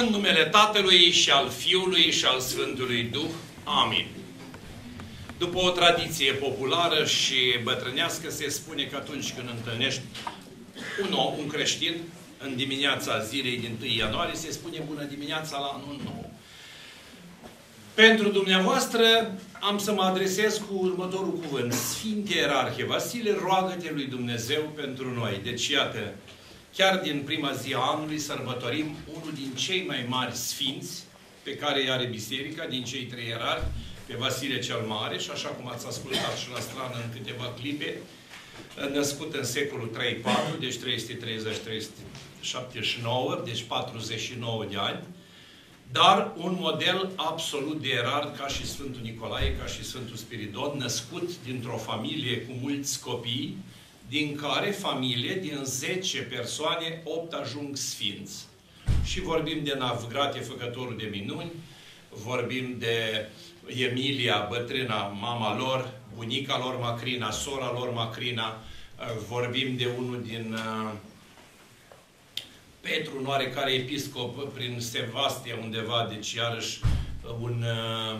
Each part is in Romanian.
În numele Tatălui și al Fiului și al Sfântului Duh. Amin. După o tradiție populară și bătrânească, se spune că atunci când întâlnești un om, un creștin, în dimineața zilei din 1 ianuarie, se spune bună dimineața la anul nou. Pentru dumneavoastră am să mă adresez cu următorul cuvânt. Sfinte Ierarhie Vasile, roagă-te lui Dumnezeu pentru noi. Deci, iată, chiar din prima zi a anului sărbătorim unul din cei mai mari sfinți pe care îi are Biserica, din cei trei erari, pe Vasile cel Mare și așa cum ați ascultat și la strană în câteva clipe, născut în secolul 3-4, deci 330-379, deci 49 de ani, dar un model absolut de erar ca și Sfântul Nicolae, ca și Sfântul Spiridon, născut dintr-o familie cu mulți copii, din care familie, din 10 persoane, 8 ajung sfinți. Și vorbim de Navgrate, făcătorul de minuni, vorbim de Emilia, bătrâna, mama lor, bunica lor Macrina, sora lor Macrina, vorbim de unul din uh, Petru, nu are care episcop prin Sevastia undeva, deci iarăși un, uh,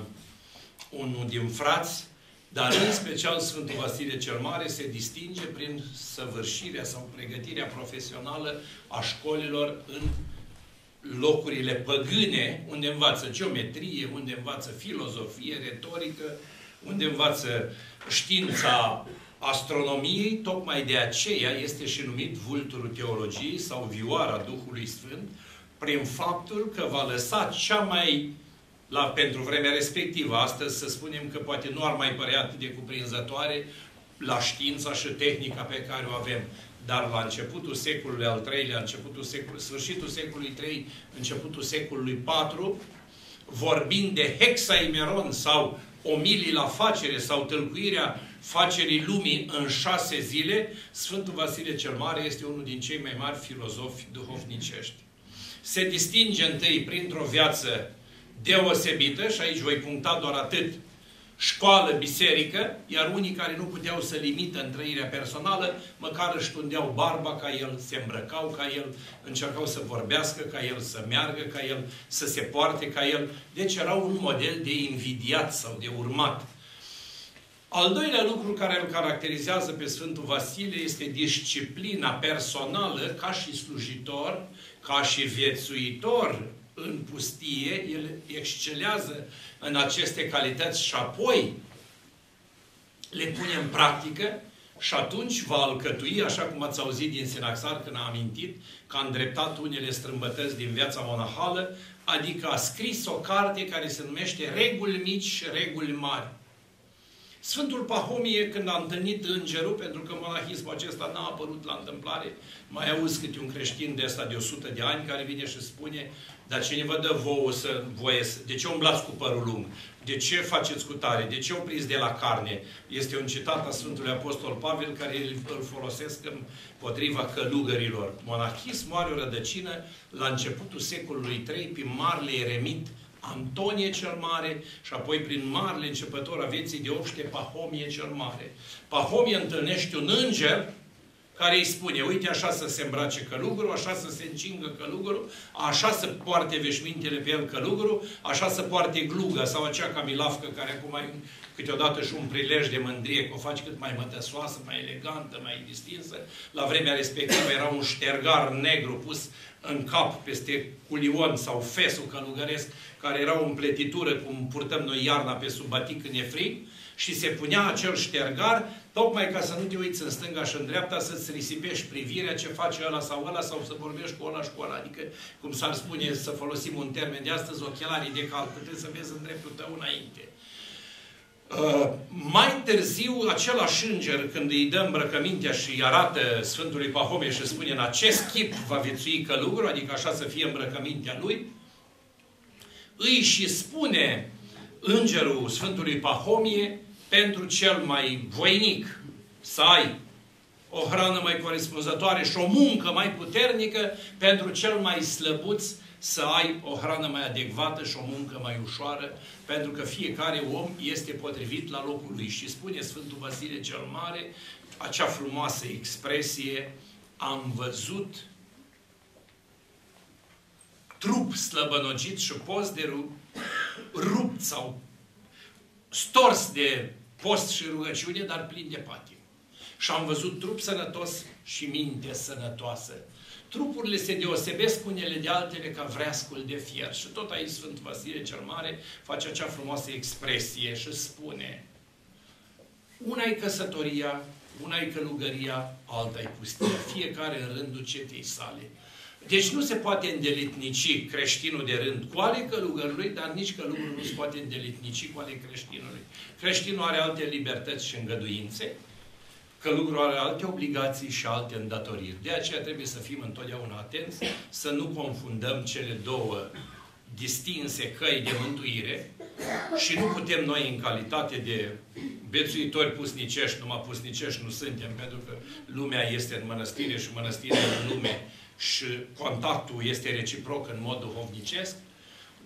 unul din frați, dar în special Sfântul Vasile cel Mare se distinge prin săvârșirea sau pregătirea profesională a școlilor în locurile păgâne, unde învață geometrie, unde învață filozofie, retorică, unde învață știința astronomiei, tocmai de aceea este și numit vulturul teologiei sau vioara Duhului Sfânt, prin faptul că va lăsa cea mai la, pentru vremea respectivă. Astăzi să spunem că poate nu ar mai părea atât de cuprinzătoare la știința și tehnica pe care o avem. Dar la începutul secolului al III-lea, începutul secolului, sfârșitul secolului III, începutul secolului IV, vorbind de hexaimeron sau omilii la facere sau tâlcuirea facerii lumii în șase zile, Sfântul Vasile cel Mare este unul din cei mai mari filozofi duhovnicești. Se distinge întâi printr-o viață deosebită, și aici voi puncta doar atât, școală, biserică, iar unii care nu puteau să limită în trăirea personală, măcar își tundeau barba ca el, se îmbrăcau ca el, încercau să vorbească ca el, să meargă ca el, să se poarte ca el. Deci era un model de invidiat sau de urmat. Al doilea lucru care îl caracterizează pe Sfântul Vasile este disciplina personală ca și slujitor, ca și viețuitor în pustie, el excelează în aceste calități și apoi le pune în practică și atunci va alcătui, așa cum ați auzit din Sinaxar când a amintit, că a îndreptat unele strâmbătăți din viața monahală, adică a scris o carte care se numește Reguli mici și reguli mari. Sfântul Pahomie, când a întâlnit îngerul, pentru că monahismul acesta n-a apărut la întâmplare, mai auzi câte un creștin de ăsta de 100 de ani care vine și spune dar cine vă dă vouă să, voie să, de ce umblați cu părul lung? De ce faceți cu tare? De ce opriți de la carne? Este un citat a Sfântului Apostol Pavel care îl folosesc împotriva călugărilor. Monahismul are o rădăcină la începutul secolului III, prin marele eremit Antonie cel Mare și apoi prin marele începător a vieții de obște Pahomie cel Mare. Pahomie întâlnește un înger care îi spune, uite așa să se îmbrace călugărul, așa să se încingă călugărul, așa să poarte veșmintele pe el călugărul, așa să poarte gluga sau acea camilafcă care acum ai câteodată și un prilej de mândrie, că o faci cât mai mătăsoasă, mai elegantă, mai distinsă. La vremea respectivă era un ștergar negru pus în cap peste culion sau fesul călugăresc, care era o împletitură cum purtăm noi iarna pe sub batic când e frig, și se punea acel ștergar tocmai ca să nu te uiți în stânga și în dreapta, să-ți risipești privirea ce face ăla sau ăla sau să vorbești cu ăla și cu ăla. Adică, cum s-ar spune, să folosim un termen de astăzi, ochelarii de cal, trebuie să vezi în dreptul tău înainte. Uh, mai târziu, același înger, când îi dă îmbrăcămintea și îi arată Sfântului Pahomie și spune în acest chip va viețui călugărul, adică așa să fie îmbrăcămintea lui, îi și spune îngerul Sfântului Pahomie pentru cel mai voinic să ai o hrană mai corespunzătoare și o muncă mai puternică, pentru cel mai slăbuț să ai o hrană mai adecvată și o muncă mai ușoară, pentru că fiecare om este potrivit la locul lui. Și spune Sfântul Vasile cel Mare acea frumoasă expresie, am văzut trup slăbănogit și post de rupt sau stors de post și rugăciune, dar plin de patim. Și am văzut trup sănătos și minte sănătoasă. Trupurile se deosebesc unele de altele ca vreascul de fier. Și tot aici Sfânt Vasile cel Mare face acea frumoasă expresie și spune una e căsătoria, una e călugăria, alta e pustia. Fiecare în rândul cetei sale. Deci nu se poate îndelitnici creștinul de rând cu ale călugărului, dar nici călugărul nu se poate îndelitnici cu ale creștinului. Creștinul are alte libertăți și îngăduințe, călugărul are alte obligații și alte îndatoriri. De aceea trebuie să fim întotdeauna atenți, să nu confundăm cele două distinse căi de mântuire și nu putem noi în calitate de bețuitori pusnicești, numai pusnicești nu suntem, pentru că lumea este în mănăstire și mănăstirea în lume și contactul este reciproc în mod duhovnicesc,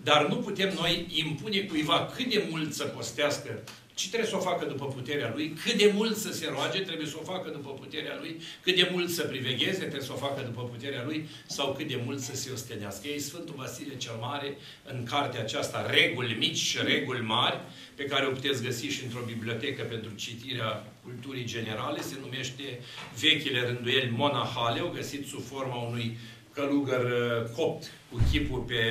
dar nu putem noi impune cuiva cât de mult să postească ci trebuie să o facă după puterea lui, cât de mult să se roage, trebuie să o facă după puterea lui, cât de mult să privegheze, trebuie să o facă după puterea lui, sau cât de mult să se ostenească. Ei, Sfântul Vasile cel Mare, în cartea aceasta, Reguli mici și reguli mari, pe care o puteți găsi și într-o bibliotecă pentru citirea culturii generale, se numește Vechile rânduieli monahale, o găsiți sub forma unui călugăr uh, copt cu chipul pe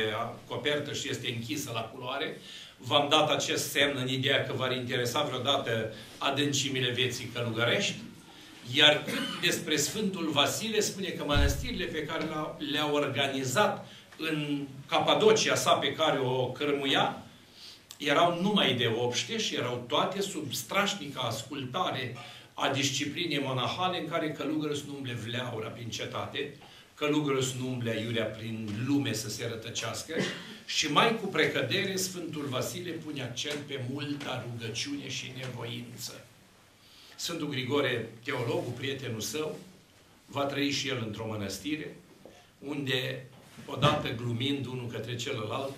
copertă și este închisă la culoare. V-am dat acest semn în ideea că v-ar interesa vreodată adâncimile vieții călugărești. Iar cât despre Sfântul Vasile, spune că mănăstirile pe care le-a organizat în Capadocia sa pe care o cărmuia, erau numai de obște și erau toate sub strașnica ascultare a disciplinei monahale în care călugărul nu umble vleaura prin cetate, călugărul nu umble aiurea prin lume să se rătăcească și mai cu precădere Sfântul Vasile pune accent pe multa rugăciune și nevoință. Sfântul Grigore, teologul, prietenul său, va trăi și el într-o mănăstire, unde, odată glumind unul către celălalt,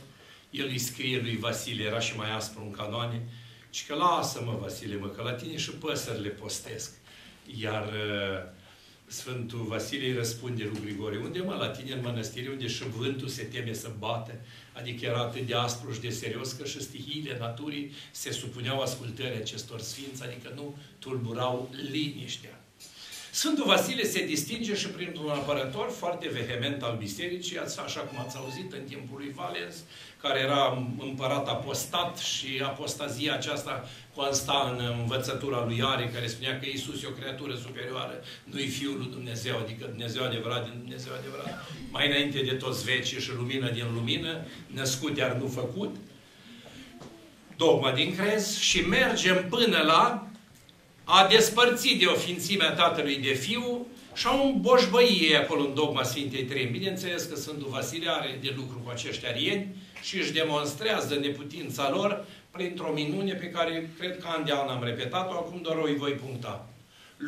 el îi scrie lui Vasile, era și mai aspru în canoane, și că lasă-mă, Vasile, mă, că la tine și păsările postesc. Iar uh, Sfântul Vasile îi răspunde lui Grigore, unde mă, la tine în mănăstire, unde și vântul se teme să bate, adică era atât de aspru și de serios că și stihiile naturii se supuneau ascultării acestor sfinți, adică nu tulburau liniștea. Sfântul Vasile se distinge și printr-un apărător foarte vehement al bisericii, așa cum ați auzit în timpul lui Valens, care era împărat apostat și apostazia aceasta consta în învățătura lui Are, care spunea că Isus e o creatură superioară, nu-i Fiul lui Dumnezeu, adică Dumnezeu adevărat din Dumnezeu adevărat, mai înainte de toți vecii și lumină din lumină, născut iar nu făcut, dogma din crez și mergem până la a despărțit de ofințimea Tatălui de Fiu și au îmboșbăie acolo în dogma Sfintei Trei. Bineînțeles că Sfântul Vasile are de lucru cu acești arieni și își demonstrează neputința lor printr-o minune pe care cred că an de an am repetat-o, acum doar o voi puncta.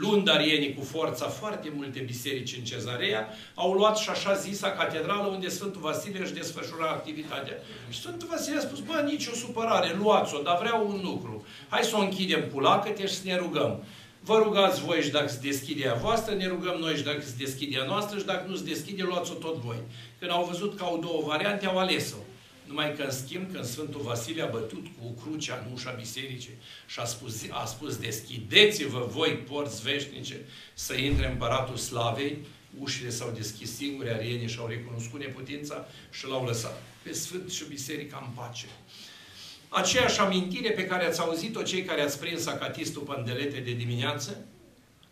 Luând arienii cu forța foarte multe biserici în Cezarea, au luat și așa zisa catedrală unde Sfântul Vasile își desfășura activitatea. Și Sfântul Vasile a spus, bă, nici o supărare, luați-o, dar vreau un lucru. Hai să o închidem cu lacăte și să ne rugăm. Vă rugați voi și dacă se deschide a voastră, ne rugăm noi și dacă se deschide a noastră și dacă nu se deschide, luați-o tot voi. Când au văzut că au două variante, au ales-o. Numai că, în schimb, când Sfântul Vasile a bătut cu crucea în ușa bisericii și a spus, a spus deschideți-vă voi, porți veșnice, să intre împăratul slavei, ușile s-au deschis singure, arienii și-au recunoscut neputința și l-au lăsat pe Sfânt și Biserica în pace. Aceeași amintire pe care ați auzit-o cei care ați prins acatistul pandelete de dimineață,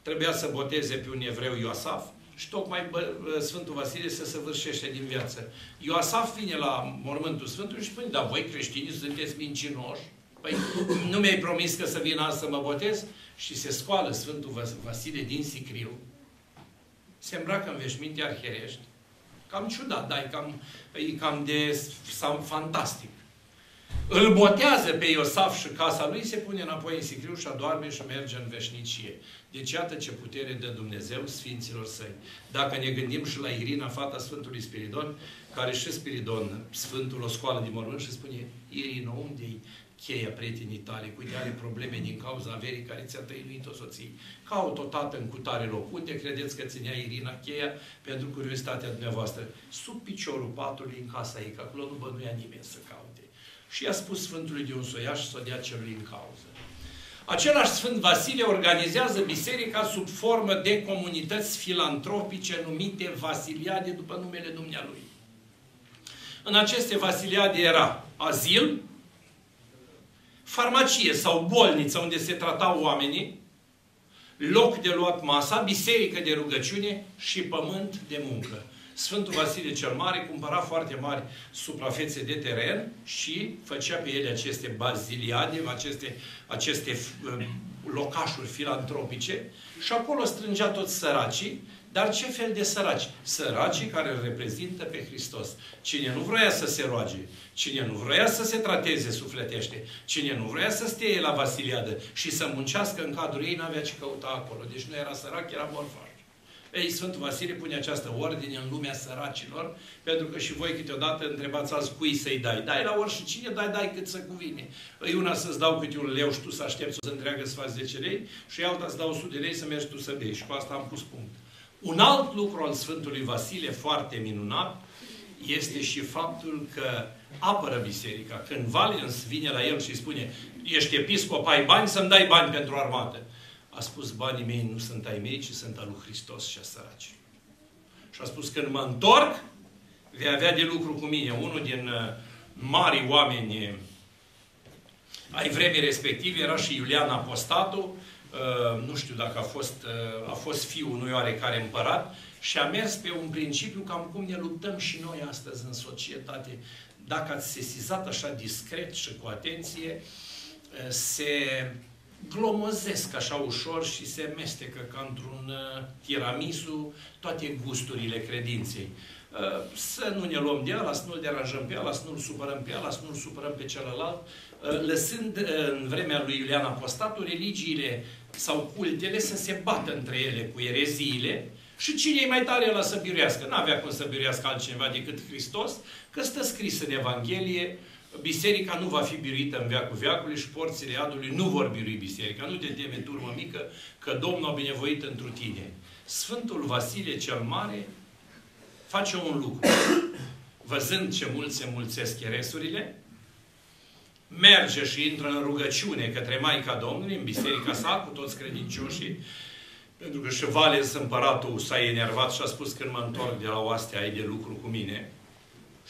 trebuia să boteze pe un evreu Iosaf, și tocmai bă, Sfântul Vasile se săvârșește din viață. Ioasaf vine la mormântul Sfântului și spune, dar voi creștinii sunteți mincinoși? Păi nu mi-ai promis că să vin azi să mă botez? Și se scoală Sfântul Vasile din sicriu, se îmbracă în veșminte arherești, cam ciudat, dar e cam, e cam de fantastic. Îl botează pe Iosaf și casa lui, se pune înapoi în sicriu și adorme și merge în veșnicie. Deci iată ce putere dă Dumnezeu Sfinților Săi. Dacă ne gândim și la Irina, fata Sfântului Spiridon, care și Spiridon, Sfântul, o scoală din mormânt și spune, Irina, unde cheia prietenii tale, cu are probleme din cauza averii care ți-a tăinuit-o soții. Caut-o tată în cutare loc. Unde credeți că ținea Irina cheia pentru curiozitatea dumneavoastră? Sub piciorul patului în casa ei, că acolo nu bănuia nimeni să caute. Și i-a spus Sfântului de un soiaș să o dea celui în cauză. Același Sfânt Vasile organizează biserica sub formă de comunități filantropice numite Vasiliade după numele dumnealui. În aceste Vasiliade era azil, farmacie sau bolniță unde se tratau oamenii, loc de luat masa, biserică de rugăciune și pământ de muncă. Sfântul Vasile cel Mare cumpăra foarte mari suprafețe de teren și făcea pe ele aceste baziliade, aceste, aceste uh, locașuri filantropice și acolo strângea toți săracii, dar ce fel de săraci? Săracii care îl reprezintă pe Hristos. Cine nu vrea să se roage, cine nu vrea să se trateze sufletește, cine nu vrea să stea la Vasiliadă și să muncească în cadrul ei, n-avea ce căuta acolo. Deci nu era sărac, era morfar. Ei, Sfântul Vasile pune această ordine în lumea săracilor, pentru că și voi câteodată întrebați alți cui să-i dai. Dai la orice cine, dai, dai cât să cuvine. E una să-ți dau câte un leu și tu să aștepți o să întreagă să faci 10 lei și alta să dau 100 de lei să mergi tu să bei. Și cu asta am pus punct. Un alt lucru al Sfântului Vasile foarte minunat este și faptul că apără biserica. Când Valens vine la el și spune ești episcop, ai bani să-mi dai bani pentru armată a spus, banii mei nu sunt ai mei, ci sunt al lui Hristos și a săraci. Și a spus, când mă întorc, vei avea de lucru cu mine. Unul din uh, mari oameni ai vremii respective era și Iulian Apostatul, uh, nu știu dacă a fost, uh, a fost fiul unui oarecare împărat, și a mers pe un principiu cam cum ne luptăm și noi astăzi în societate. Dacă ați sesizat așa discret și cu atenție, se glomozesc așa ușor și se mestecă ca într-un uh, tiramisu toate gusturile credinței. Uh, să nu ne luăm de ala, să nu-l deranjăm pe ala, să nu-l supărăm pe ala, să nu-l supărăm pe celălalt, uh, lăsând în vremea lui Iulian Apostatul religiile sau cultele să se bată între ele cu ereziile și cine e mai tare la să biruiască? N-avea cum să biruiască altcineva decât Hristos, că stă scris în Evanghelie, Biserica nu va fi biruită în veacul veacului și porțile adului nu vor birui biserica. Nu te teme, turmă mică, că Domnul a binevoit întru tine. Sfântul Vasile cel Mare face un lucru. Văzând ce mult se mulțesc cheresurile, merge și intră în rugăciune către Maica Domnului, în biserica sa, cu toți credincioșii, pentru că și Vales, împăratul, s-a enervat și a spus când mă întorc de la oastea, ai de lucru cu mine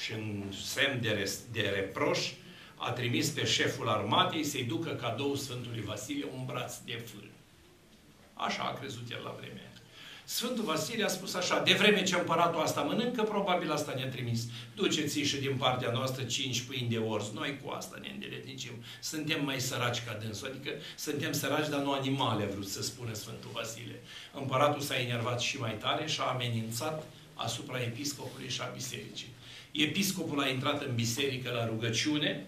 și în semn de, res, de reproș a trimis pe șeful armatei să-i ducă cadou Sfântului Vasile un braț de fân. Așa a crezut el la vremea Sfântul Vasile a spus așa, de vreme ce împăratul asta mănâncă, probabil asta ne-a trimis. Duceți și din partea noastră cinci pâini de ors. Noi cu asta ne îndeletnicim. Suntem mai săraci ca dânsul. Adică suntem săraci, dar nu animale, a vrut să spună Sfântul Vasile. Împăratul s-a enervat și mai tare și a amenințat asupra episcopului și a bisericii. Episcopul a intrat în biserică la rugăciune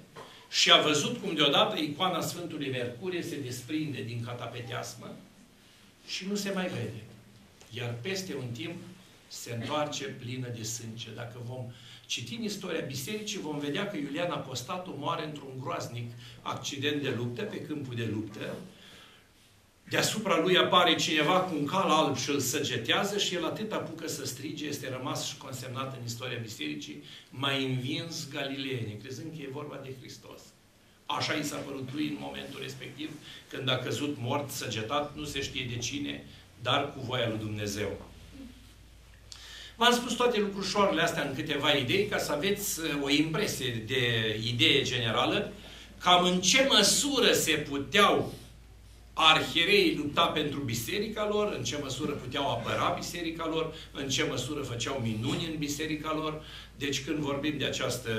și a văzut cum deodată icoana Sfântului Mercurie se desprinde din catapeteasmă și nu se mai vede. Iar peste un timp se întoarce plină de sânge. Dacă vom citi în istoria bisericii, vom vedea că Iulian Apostatul moare într-un groaznic accident de luptă, pe câmpul de luptă, Deasupra lui apare cineva cu un cal alb și îl săgetează și el atât apucă să strige, este rămas și consemnat în istoria bisericii, mai învins Galileene, crezând că e vorba de Hristos. Așa i s-a părut lui în momentul respectiv, când a căzut mort, săgetat, nu se știe de cine, dar cu voia lui Dumnezeu. V-am spus toate lucrușoarele astea în câteva idei, ca să aveți uh, o impresie de idee generală, cam în ce măsură se puteau arhiereii lupta pentru biserica lor, în ce măsură puteau apăra biserica lor, în ce măsură făceau minuni în biserica lor. Deci când vorbim de această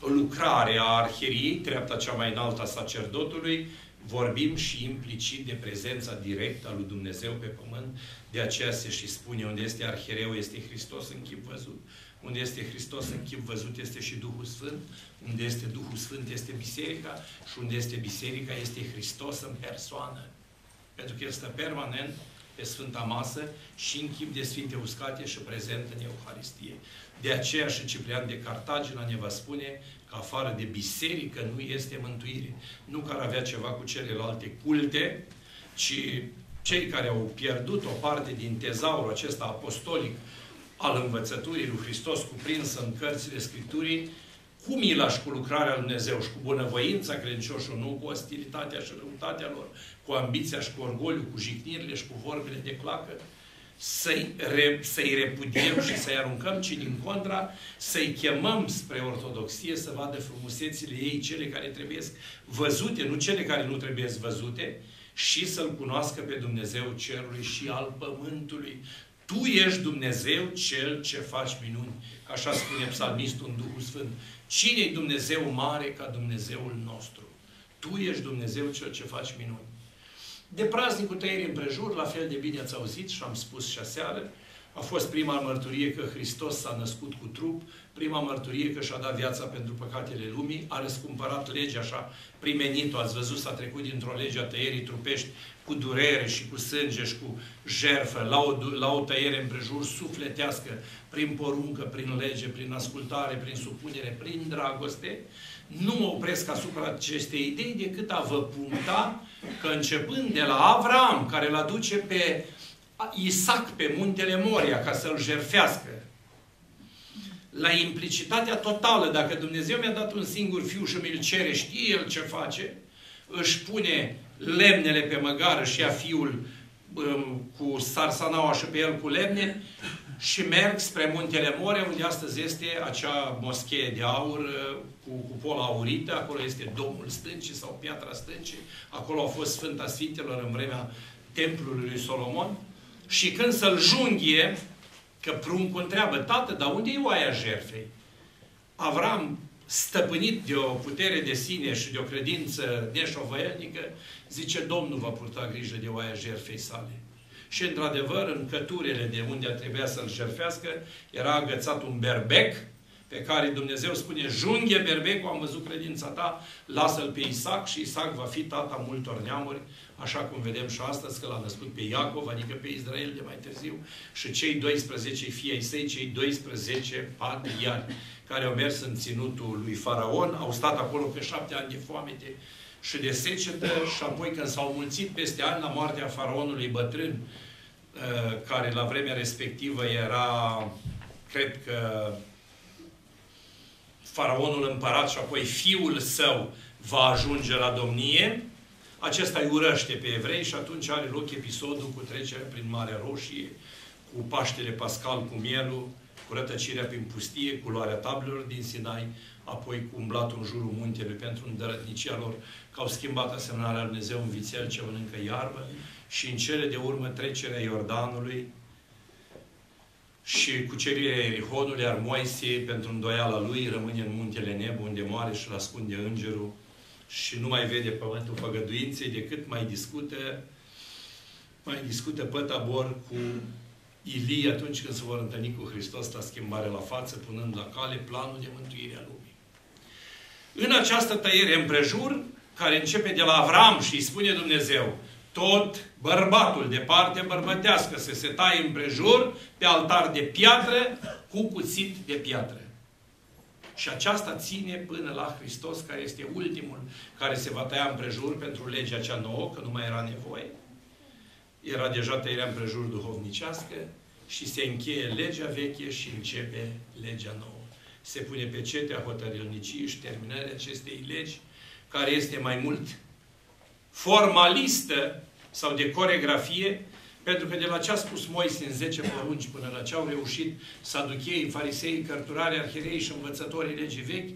lucrare a arhieriei, treapta cea mai înaltă a sacerdotului, vorbim și implicit de prezența directă a lui Dumnezeu pe pământ. De aceea se și spune unde este arhiereu, este Hristos în chip văzut. Unde este Hristos în chip văzut este și Duhul Sfânt. Unde este Duhul Sfânt este Biserica și unde este Biserica este Hristos în persoană. Pentru că El stă permanent pe Sfânta Masă și în chip de Sfinte Uscate și prezent în Euharistie. De aceea și Ciprian de Cartagina ne va spune că afară de biserică nu este mântuire. Nu că ar avea ceva cu celelalte culte, ci cei care au pierdut o parte din tezaurul acesta apostolic al învățăturii lui Hristos cuprins în cărțile Scripturii, cu mila și cu lucrarea lui Dumnezeu și cu bunăvoința credincioșilor, nu cu ostilitatea și răutatea lor, cu ambiția și cu orgoliu, cu jignirile și cu vorbele de clacă, să-i, re, să-i repudiem și să-i aruncăm, ci din contra să-i chemăm spre ortodoxie să vadă frumusețile ei, cele care trebuie văzute, nu cele care nu trebuie văzute, și să-L cunoască pe Dumnezeu cerului și al pământului. Tu ești Dumnezeu cel ce faci minuni. Așa spune psalmistul în Duhul Sfânt. Cine e Dumnezeu mare ca Dumnezeul nostru? Tu ești Dumnezeu cel ce faci minuni. De praznicul tăierii împrejur, la fel de bine ați auzit și am spus și aseară, a fost prima mărturie că Hristos s-a născut cu trup, prima mărturie că și-a dat viața pentru păcatele lumii, a răscumpărat legea așa, primenit-o, ați văzut, s-a trecut dintr-o lege a tăierii trupești cu durere și cu sânge și cu jerfă, la o, la o tăiere împrejur sufletească, prin poruncă, prin lege, prin ascultare, prin supunere, prin dragoste, nu mă opresc asupra acestei idei decât a vă puncta că începând de la Avram, care îl aduce pe Isaac pe muntele Moria ca să-l jerfească, la implicitatea totală, dacă Dumnezeu mi-a dat un singur fiu și mi-l cere, știe El ce face, își pune lemnele pe măgară și ia fiul um, cu sarsanaua și pe el cu lemne și merg spre muntele More, unde astăzi este acea moschee de aur uh, cu cupola aurită, acolo este Domul Stâncii sau Piatra Stâncii, acolo a fost Sfânta Sfintelor în vremea templului lui Solomon și când să-l junghie, că pruncul întreabă, tată, dar unde e oaia jerfei? Avram, stăpânit de o putere de sine și de o credință neșovăielnică, zice, Domnul va purta grijă de oaia jerfei sale. Și, într-adevăr, în căturile de unde trebuia să-l jerfească, era agățat un berbec, pe care Dumnezeu spune, junghe berbecul, am văzut credința ta, lasă-l pe Isaac și Isaac va fi tata multor neamuri, așa cum vedem și astăzi că l-a născut pe Iacov, adică pe Israel de mai târziu, și cei 12 fii ai săi, cei 12 patriari, care au mers în ținutul lui Faraon, au stat acolo pe șapte ani de foamete și de secetă și apoi când s-au mulțit peste ani la moartea Faraonului bătrân, uh, care la vremea respectivă era, cred că, Faraonul împărat și apoi fiul său va ajunge la domnie, acesta îi urăște pe evrei și atunci are loc episodul cu trecerea prin Marea Roșie, cu Paștele Pascal, cu mielul, cu rătăcirea prin pustie, cu luarea tablelor din Sinai, apoi cu umblatul în jurul muntelui pentru îndărătnicia lor, că au schimbat asemănarea lui Dumnezeu în vițel ce mănâncă iarbă, și în cele de urmă trecerea Iordanului și cucerirea Erihonului, iar Moise, pentru îndoiala lui, rămâne în muntele Nebo, unde moare și îl ascunde îngerul și nu mai vede pământul făgăduinței, decât mai discută, mai discută pe tabor cu Ilie atunci când se vor întâlni cu Hristos la schimbare la față, punând la cale planul de mântuire a lumii. În această tăiere împrejur, care începe de la Avram și îi spune Dumnezeu, tot bărbatul de parte bărbătească să se taie împrejur pe altar de piatră cu cuțit de piatră. Și aceasta ține până la Hristos, care este ultimul care se va tăia împrejur pentru legea cea nouă, că nu mai era nevoie. Era deja tăierea împrejur duhovnicească și se încheie legea veche și începe legea nouă. Se pune pe cetea hotărâlnicii și terminarea acestei legi, care este mai mult formalistă sau de coregrafie, pentru că de la ce a spus Moise în 10 porunci până la ce au reușit să aducheii, farisei, cărturare, arhierei și învățătorii legii vechi,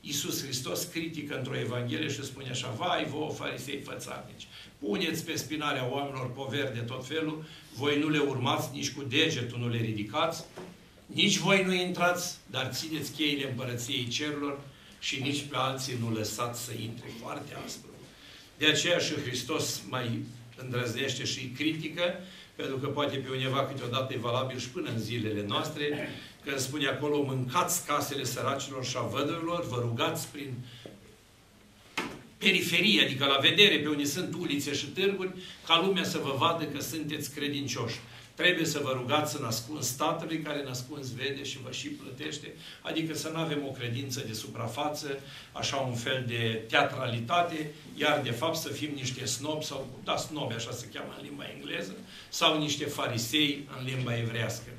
Iisus Hristos critică într-o Evanghelie și spune așa, vai vouă farisei fățarnici, puneți pe spinarea oamenilor poveri de tot felul, voi nu le urmați, nici cu degetul nu le ridicați, nici voi nu intrați, dar țineți cheile împărăției cerurilor și nici pe alții nu lăsați să intre foarte aspru. De aceea și Hristos mai îndrăznește și critică, pentru că poate pe undeva câteodată e valabil și până în zilele noastre, când spune acolo, mâncați casele săracilor și a vădurilor, vă rugați prin periferie, adică la vedere, pe unde sunt ulițe și târguri, ca lumea să vă vadă că sunteți credincioși. Trebuie să vă rugați să nascunzi Tatălui care nascunzi vede și vă și plătește, adică să nu avem o credință de suprafață, așa un fel de teatralitate, iar de fapt să fim niște snobi sau, da, snobi așa se cheamă în limba engleză, sau niște farisei în limba evrească.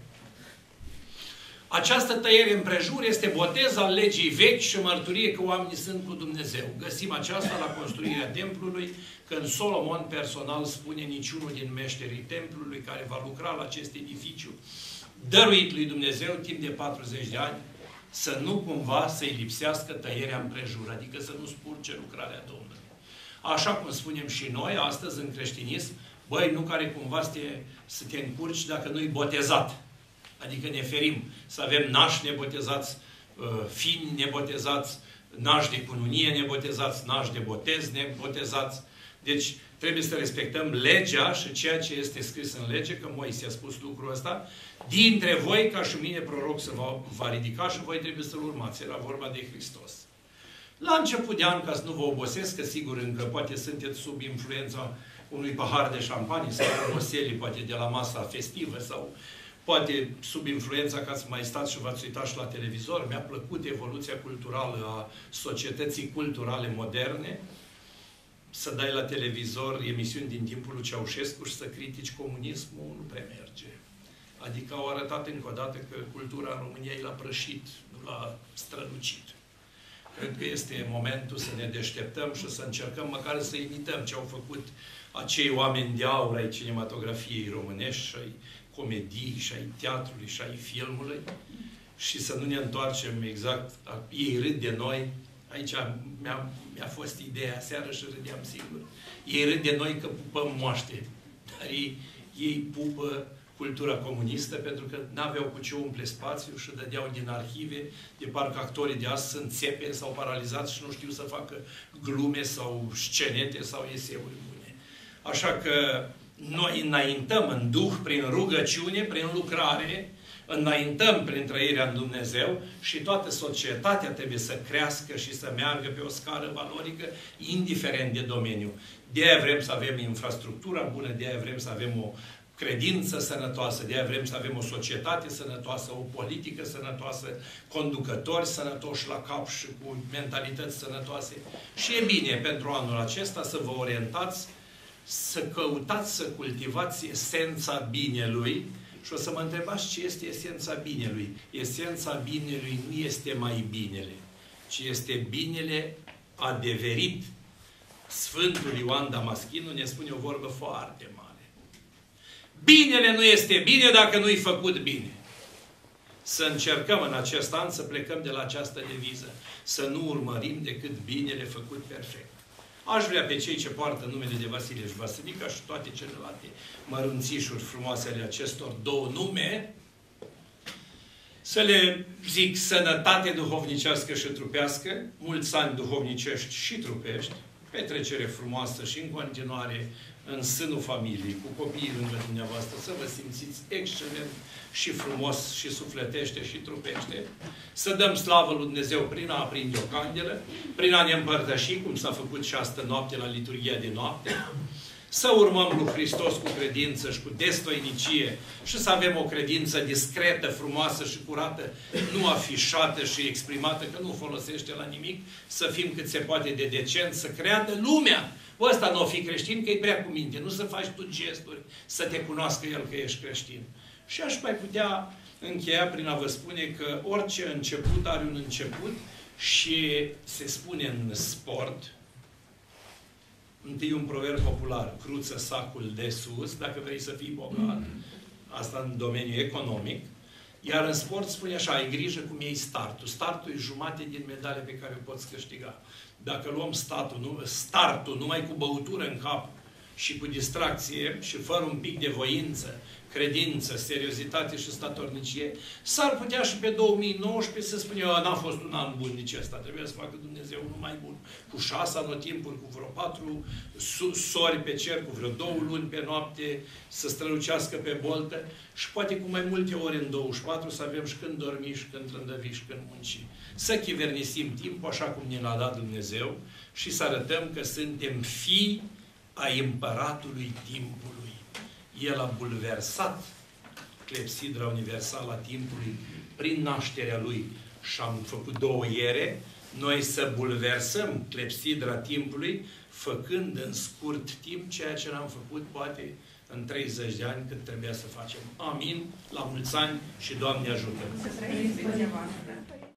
Această tăiere împrejur este botez al legii vechi și mărturie că oamenii sunt cu Dumnezeu. Găsim aceasta la construirea templului, când Solomon personal spune niciunul din meșterii templului care va lucra la acest edificiu dăruit lui Dumnezeu timp de 40 de ani, să nu cumva să-i lipsească tăierea împrejur, adică să nu spurce lucrarea Domnului. Așa cum spunem și noi astăzi în creștinism, băi, nu care cumva să te, să te încurci dacă nu-i botezat. Adică ne ferim să avem nași nebotezați, uh, fini nebotezați, nași de cununie nebotezați, nași de botez nebotezați. Deci trebuie să respectăm legea și ceea ce este scris în lege, că Moise a spus lucrul ăsta, dintre voi, ca și mine proroc să va, va ridica și voi trebuie să-L urmați. Era vorba de Hristos. La început de an, ca să nu vă obosesc, că sigur încă poate sunteți sub influența unui pahar de șampanie sau oboseli, poate de la masa festivă sau poate sub influența că ați mai stat și v-ați uitat și la televizor, mi-a plăcut evoluția culturală a societății culturale moderne, să dai la televizor emisiuni din timpul lui Ceaușescu și să critici comunismul, nu prea merge. Adică au arătat încă o dată că cultura în România e la prășit, nu la strălucit. Cred că este momentul să ne deșteptăm și să încercăm măcar să imităm ce au făcut acei oameni de aur ai cinematografiei românești și ai comedii și ai teatrului și ai filmului și să nu ne întoarcem exact, ei râd de noi, aici mi-a, mi-a fost ideea seară și râdeam singur. Ei râd de noi că pupăm moaște, dar ei, ei pupă cultura comunistă pentru că n-aveau cu ce umple spațiu și dădeau din arhive, de parcă actorii de azi sunt țepe sau paralizați și nu știu să facă glume sau scenete sau eseuri bune. Așa că noi înaintăm în Duh, prin rugăciune, prin lucrare, înaintăm prin trăirea în Dumnezeu și toată societatea trebuie să crească și să meargă pe o scară valorică, indiferent de domeniu. De aia vrem să avem infrastructura bună, de aia vrem să avem o credință sănătoasă, de aia vrem să avem o societate sănătoasă, o politică sănătoasă, conducători sănătoși la cap și cu mentalități sănătoase. Și e bine pentru anul acesta să vă orientați să căutați să cultivați esența binelui și o să mă întrebați ce este esența binelui. Esența binelui nu este mai binele, ci este binele adeverit. Sfântul Ioan Damaschinu ne spune o vorbă foarte mare. Binele nu este bine dacă nu-i făcut bine. Să încercăm în acest an să plecăm de la această deviză. Să nu urmărim decât binele făcut perfect. Aș vrea pe cei ce poartă numele de Vasile și Vasilica și toate celelalte mărunțișuri frumoase ale acestor două nume, să le zic sănătate duhovnicească și trupească, mulți ani duhovnicești și trupești, petrecere frumoasă și în continuare în sânul familiei, cu copiii lângă dumneavoastră, să vă simțiți excelent și frumos și sufletește și trupește, să dăm slavă lui Dumnezeu prin a aprinde o candelă, prin a ne împărtăși, cum s-a făcut și astă noapte la liturghia de noapte, să urmăm lui Hristos cu credință și cu destoinicie și să avem o credință discretă, frumoasă și curată, nu afișată și exprimată, că nu folosește la nimic, să fim cât se poate de decent, să creadă lumea. Ăsta nu o fi creștin, că e prea cu minte, nu să faci tu gesturi, să te cunoască el că ești creștin. Și aș mai putea încheia prin a vă spune că orice început are un început și se spune în sport, întâi un proverb popular, cruță sacul de sus, dacă vrei să fii bogat, asta în domeniul economic, iar în sport spune așa, ai grijă cum iei startul. Startul e jumate din medale pe care o poți câștiga. Dacă luăm statul, nu, startul numai cu băutură în cap și cu distracție și fără un pic de voință, credință, seriozitate și statornicie, s-ar putea și pe 2019 să spună, n-a fost un an bun nici ăsta, trebuie să facă Dumnezeu unul mai bun. Cu șase anotimpuri, cu vreo patru sori pe cer, cu vreo două luni pe noapte, să strălucească pe boltă și poate cu mai multe ori în 24 să avem și când dormi, și când trândăvi, și când munci. Să chivernisim timpul așa cum ne l-a dat Dumnezeu și să arătăm că suntem fii a împăratului timpului. El a bulversat clepsidra universală a timpului prin nașterea lui și am făcut două iere, noi să bulversăm clepsidra timpului, făcând în scurt timp ceea ce l-am făcut, poate, în 30 de ani cât trebuia să facem. Amin, la mulți ani și Doamne ajută!